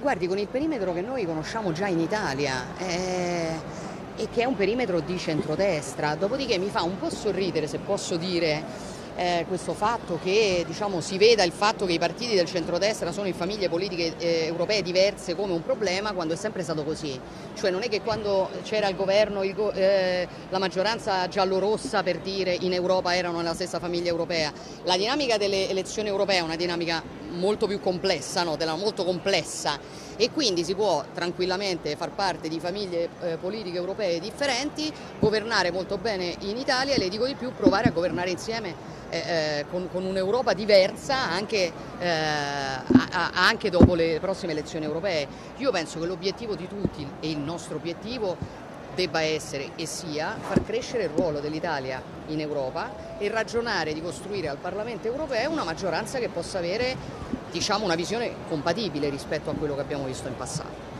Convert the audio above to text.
guardi, con il perimetro che noi conosciamo già in Italia eh, e che è un perimetro di centrodestra, dopodiché mi fa un po' sorridere, se posso dire, eh, questo fatto che diciamo, si veda il fatto che i partiti del centrodestra sono in famiglie politiche eh, europee diverse come un problema quando è sempre stato così. Cioè non è che quando c'era il governo il go eh, la maggioranza giallo-rossa per dire in Europa erano nella stessa famiglia europea. La dinamica delle elezioni europee è una dinamica molto più complessa, no? molto complessa e quindi si può tranquillamente far parte di famiglie eh, politiche europee differenti, governare molto bene in Italia e le dico di più, provare a governare insieme eh, eh, con, con un'Europa diversa anche, eh, a, anche, dopo le prossime elezioni europee. Io penso che l'obiettivo di tutti e il nostro obiettivo debba essere e sia far crescere il ruolo dell'Italia in Europa e ragionare di costruire al Parlamento europeo una maggioranza che possa avere diciamo, una visione compatibile rispetto a quello che abbiamo visto in passato.